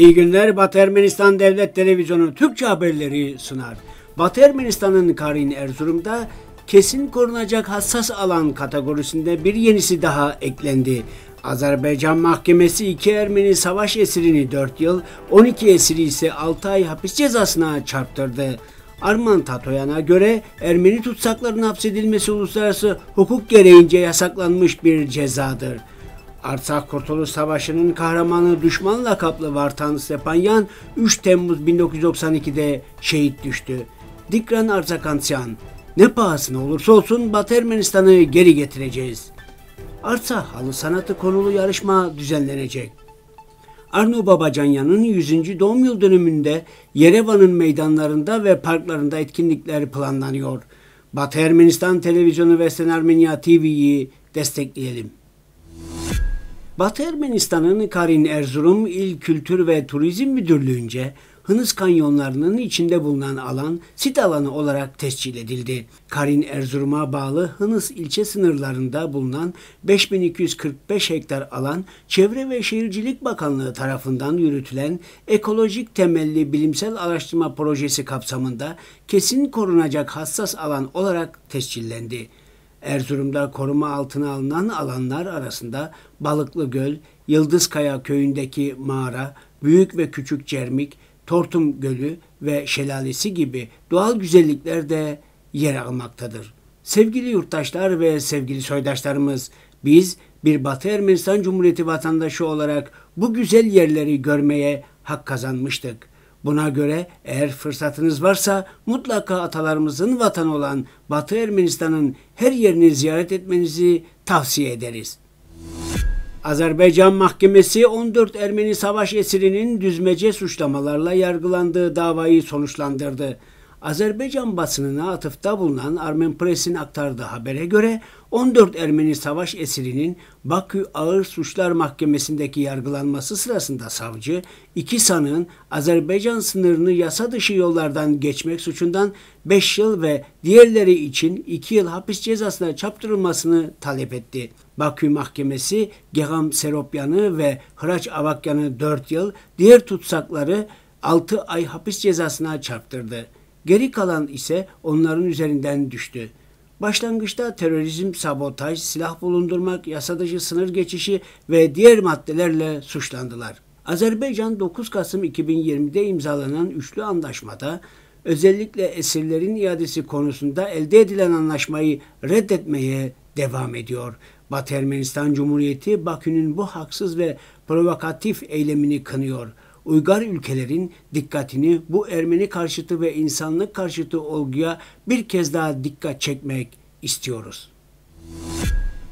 İyi günler Batı Ermenistan Devlet Televizyonu Türkçe haberleri sunar. Batı Ermenistan'ın Karin Erzurum'da kesin korunacak hassas alan kategorisinde bir yenisi daha eklendi. Azerbaycan Mahkemesi iki Ermeni savaş esirini 4 yıl, 12 esiri ise 6 ay hapis cezasına çarptırdı. Arman Tatoyan'a göre Ermeni tutsakların hapsedilmesi uluslararası hukuk gereğince yasaklanmış bir cezadır. Artsakh Kurtuluş Savaşı'nın kahramanı düşman lakaplı Vartan Stepanyan 3 Temmuz 1992'de şehit düştü. Dikran Artsakansyan, ne pahasına olursa olsun Batı Ermenistan'ı geri getireceğiz. Arsa halı sanatı konulu yarışma düzenlenecek. Arno Babacanyan'ın 100. doğum yıl dönümünde Yerevan'ın meydanlarında ve parklarında etkinlikler planlanıyor. Batı Ermenistan Televizyonu ve Sen Armenya TV'yi destekleyelim. Batı Ermenistan'ın Karin Erzurum İl Kültür ve Turizm Müdürlüğü'nce Hınız kanyonlarının içinde bulunan alan sit alanı olarak tescil edildi. Karin Erzurum'a bağlı Hınız ilçe sınırlarında bulunan 5245 hektar alan Çevre ve Şehircilik Bakanlığı tarafından yürütülen ekolojik temelli bilimsel araştırma projesi kapsamında kesin korunacak hassas alan olarak tescillendi. Erzurum'da koruma altına alınan alanlar arasında Balıklı Göl, Yıldızkaya köyündeki mağara, Büyük ve Küçük Cermik, Tortum Gölü ve şelalesi gibi doğal güzellikler de yer almaktadır. Sevgili yurttaşlar ve sevgili soydaşlarımız, biz bir Batı Ermenistan Cumhuriyeti vatandaşı olarak bu güzel yerleri görmeye hak kazanmıştık. Buna göre eğer fırsatınız varsa mutlaka atalarımızın vatanı olan Batı Ermenistan'ın her yerini ziyaret etmenizi tavsiye ederiz. Azerbaycan Mahkemesi 14 Ermeni savaş esirinin düzmece suçlamalarla yargılandığı davayı sonuçlandırdı. Azerbaycan basınına atıfta bulunan Armen Press'in aktardığı habere göre 14 Ermeni savaş esirinin Bakü Ağır Suçlar Mahkemesi'ndeki yargılanması sırasında savcı iki sanığın Azerbaycan sınırını yasa dışı yollardan geçmek suçundan 5 yıl ve diğerleri için 2 yıl hapis cezasına çarptırılmasını talep etti. Bakü Mahkemesi Geham Seropyan'ı ve Hıraç Avakyan'ı 4 yıl, diğer tutsakları 6 ay hapis cezasına çarptırdı. Geri kalan ise onların üzerinden düştü. Başlangıçta terörizm, sabotaj, silah bulundurmak, yasa dışı sınır geçişi ve diğer maddelerle suçlandılar. Azerbaycan 9 Kasım 2020'de imzalanan üçlü anlaşmada özellikle esirlerin iadesi konusunda elde edilen anlaşmayı reddetmeye devam ediyor. Batı Ermenistan Cumhuriyeti Bakü'nün bu haksız ve provokatif eylemini kınıyor. Uygar ülkelerin dikkatini bu Ermeni karşıtı ve insanlık karşıtı olguya bir kez daha dikkat çekmek istiyoruz.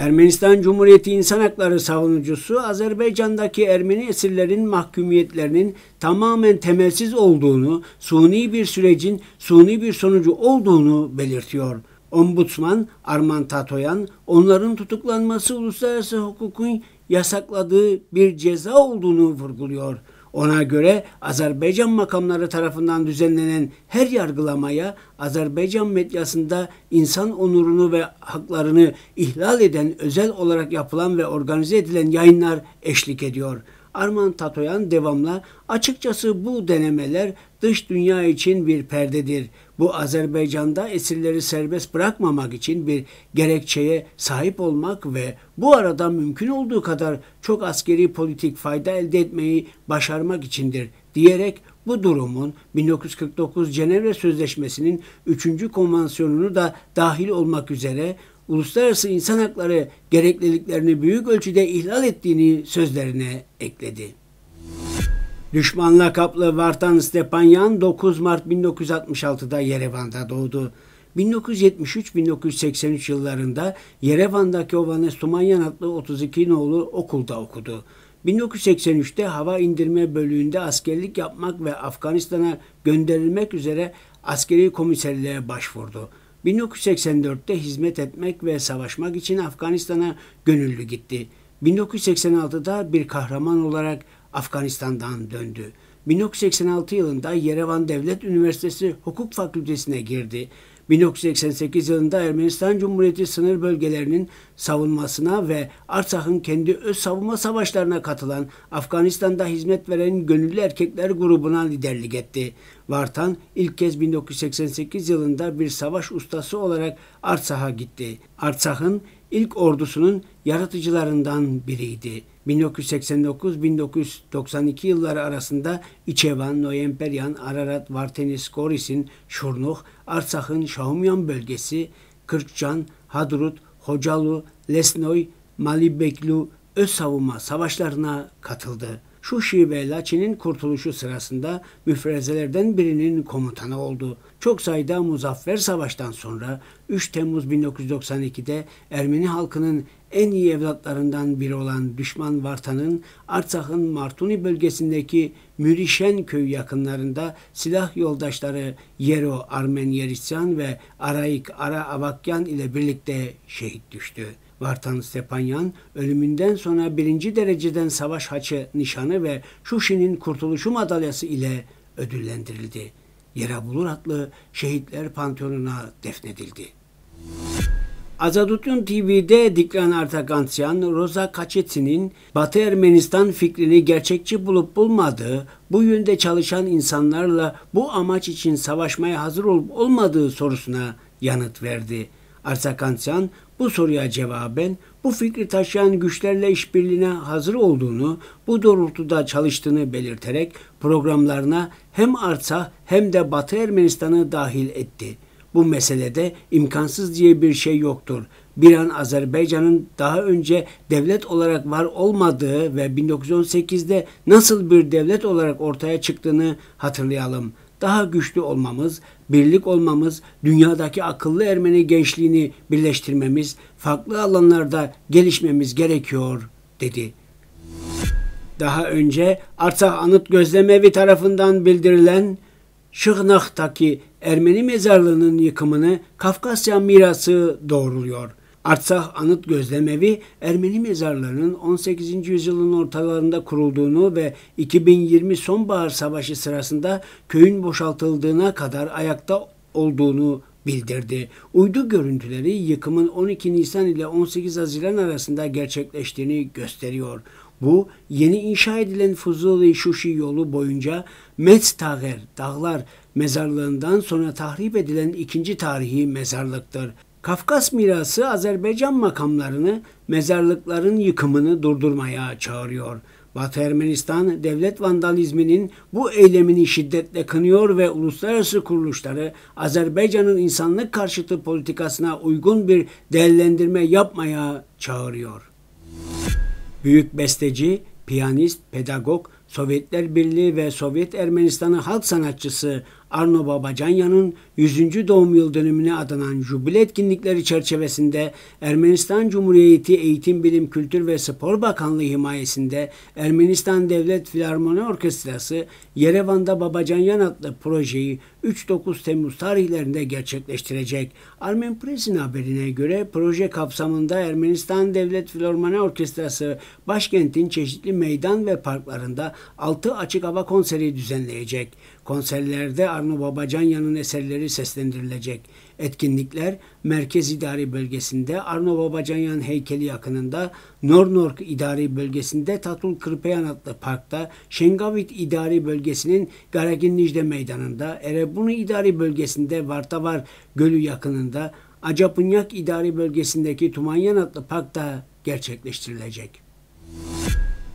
Ermenistan Cumhuriyeti İnsan Hakları savunucusu Azerbaycan'daki Ermeni esirlerin mahkumiyetlerinin tamamen temelsiz olduğunu, suni bir sürecin suni bir sonucu olduğunu belirtiyor. Ombudsman Arman Tatoyan onların tutuklanması uluslararası hukukun yasakladığı bir ceza olduğunu vurguluyor. Ona göre Azerbaycan makamları tarafından düzenlenen her yargılamaya Azerbaycan medyasında insan onurunu ve haklarını ihlal eden özel olarak yapılan ve organize edilen yayınlar eşlik ediyor.'' Arman Tatoyan devamla açıkçası bu denemeler dış dünya için bir perdedir. Bu Azerbaycan'da esirleri serbest bırakmamak için bir gerekçeye sahip olmak ve bu arada mümkün olduğu kadar çok askeri politik fayda elde etmeyi başarmak içindir diyerek bu durumun 1949 Cenevre Sözleşmesi'nin 3. konvansiyonunu da dahil olmak üzere uluslararası insan hakları gerekliliklerini büyük ölçüde ihlal ettiğini sözlerine ekledi. Düşman lakaplı Vartan Stepanyan 9 Mart 1966'da Yerevan'da doğdu. 1973-1983 yıllarında Yerevan'daki Ovanes Tumanyan adlı 32 nolu okulda okudu. 1983'te hava indirme bölüğünde askerlik yapmak ve Afganistan'a gönderilmek üzere askeri komiserliğe başvurdu. 1984'te hizmet etmek ve savaşmak için Afganistan'a gönüllü gitti. 1986'da bir kahraman olarak Afganistan'dan döndü. 1986 yılında Yerevan Devlet Üniversitesi Hukuk Fakültesine girdi. 1988 yılında Ermenistan Cumhuriyeti sınır bölgelerinin savunmasına ve Artsak'ın kendi öz savunma savaşlarına katılan Afganistan'da hizmet veren gönüllü erkekler grubuna liderlik etti. Vartan ilk kez 1988 yılında bir savaş ustası olarak Artsak'a gitti. Artsak'ın ilk ordusunun yaratıcılarından biriydi. 1989-1992 yılları arasında İçevan, Noyemperyan, Ararat, Vartenis, Goris'in, Şurnuh, Arsak'ın Şahumyan bölgesi, Kırkcan, Hadrut, Hocalu, Lesnoy, Malibeklu öz savunma savaşlarına katıldı. Şuşi ve Laçin'in kurtuluşu sırasında müfrezelerden birinin komutanı oldu. Çok sayıda muzaffer savaştan sonra 3 Temmuz 1992'de Ermeni halkının en iyi evlatlarından biri olan düşman Vartan'ın Artsak'ın Martuni bölgesindeki Mürişen köyü yakınlarında silah yoldaşları Yero Armen Yerisyan ve Araik Ara Avakyan ile birlikte şehit düştü. Vartan Stepanyan ölümünden sonra birinci dereceden savaş haçı nişanı ve Şuşi'nin kurtuluşu madalyası ile ödüllendirildi. Yere bulur adlı şehitler panteonuna defnedildi. Azadutun TV'de Dikran Artagansyan, Roza Kaçetin'in Batı Ermenistan fikrini gerçekçi bulup bulmadığı, bu yönde çalışan insanlarla bu amaç için savaşmaya hazır olup olmadığı sorusuna yanıt verdi. Artagansyan bu soruya cevaben bu fikri taşıyan güçlerle işbirliğine hazır olduğunu, bu doğrultuda çalıştığını belirterek programlarına hem Arsa hem de Batı Ermenistan'ı dahil etti. Bu meselede imkansız diye bir şey yoktur. Bir an Azerbaycan'ın daha önce devlet olarak var olmadığı ve 1918'de nasıl bir devlet olarak ortaya çıktığını hatırlayalım daha güçlü olmamız, birlik olmamız, dünyadaki akıllı Ermeni gençliğini birleştirmemiz, farklı alanlarda gelişmemiz gerekiyor dedi. Daha önce Artsakh Anıt Gözlemevi tarafından bildirilen Şıhnak'taki Ermeni mezarlığının yıkımını Kafkasya mirası doğruluyor. Artsah Anıt Gözlemevi Ermeni mezarlarının 18. yüzyılın ortalarında kurulduğunu ve 2020 Sonbahar Savaşı sırasında köyün boşaltıldığına kadar ayakta olduğunu bildirdi. Uydu görüntüleri yıkımın 12 Nisan ile 18 Haziran arasında gerçekleştiğini gösteriyor. Bu yeni inşa edilen Fuzuli Şuşi yolu boyunca Metztager dağlar mezarlığından sonra tahrip edilen ikinci tarihi mezarlıktır. Kafkas mirası Azerbaycan makamlarını mezarlıkların yıkımını durdurmaya çağırıyor. Batı Ermenistan devlet vandalizminin bu eylemini şiddetle kınıyor ve uluslararası kuruluşları Azerbaycan'ın insanlık karşıtı politikasına uygun bir değerlendirme yapmaya çağırıyor. Büyük besteci, piyanist, pedagog, Sovyetler Birliği ve Sovyet Ermenistan'ı halk sanatçısı Arno Babacanyan'ın 100. doğum yıl dönümüne adanan jubile etkinlikleri çerçevesinde Ermenistan Cumhuriyeti Eğitim Bilim Kültür ve Spor Bakanlığı himayesinde Ermenistan Devlet Filarmoni Orkestrası Yerevan'da Babacanyan adlı projeyi 3-9 Temmuz tarihlerinde gerçekleştirecek. Armen Press'in haberine göre proje kapsamında Ermenistan Devlet Filarmoni Orkestrası başkentin çeşitli meydan ve parklarında 6 açık hava konseri düzenleyecek. Konserlerde Arno Babacanyan'ın eserleri seslendirilecek. Etkinlikler Merkez İdari Bölgesi'nde Arno Babacanyan heykeli yakınında, Nornork İdari Bölgesi'nde Tatul Kırpayan adlı parkta, Şengavit İdari Bölgesi'nin Garaginlijde Meydanı'nda, Erebuni İdari Bölgesi'nde Vartavar Gölü yakınında, Acapınyak İdari Bölgesi'ndeki Tumanyan adlı parkta gerçekleştirilecek.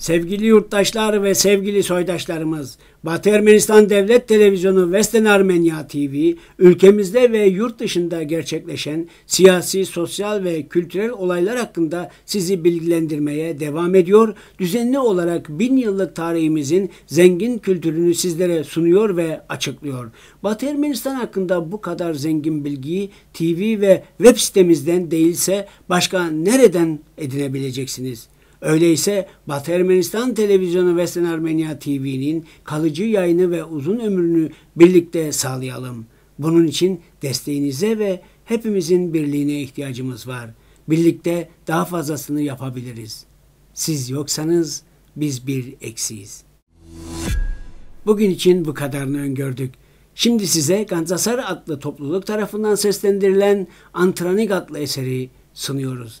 Sevgili yurttaşlar ve sevgili soydaşlarımız, Batı Ermenistan Devlet Televizyonu Western Armenia TV, ülkemizde ve yurt dışında gerçekleşen siyasi, sosyal ve kültürel olaylar hakkında sizi bilgilendirmeye devam ediyor. Düzenli olarak bin yıllık tarihimizin zengin kültürünü sizlere sunuyor ve açıklıyor. Batı Ermenistan hakkında bu kadar zengin bilgiyi TV ve web sitemizden değilse başka nereden edinebileceksiniz? Öyleyse Batı Ermenistan Televizyonu ve Sen Armenia TV'nin kalıcı yayını ve uzun ömrünü birlikte sağlayalım. Bunun için desteğinize ve hepimizin birliğine ihtiyacımız var. Birlikte daha fazlasını yapabiliriz. Siz yoksanız biz bir eksiyiz. Bugün için bu kadarını öngördük. Şimdi size Ganzasar adlı topluluk tarafından seslendirilen Antranik adlı eseri sunuyoruz.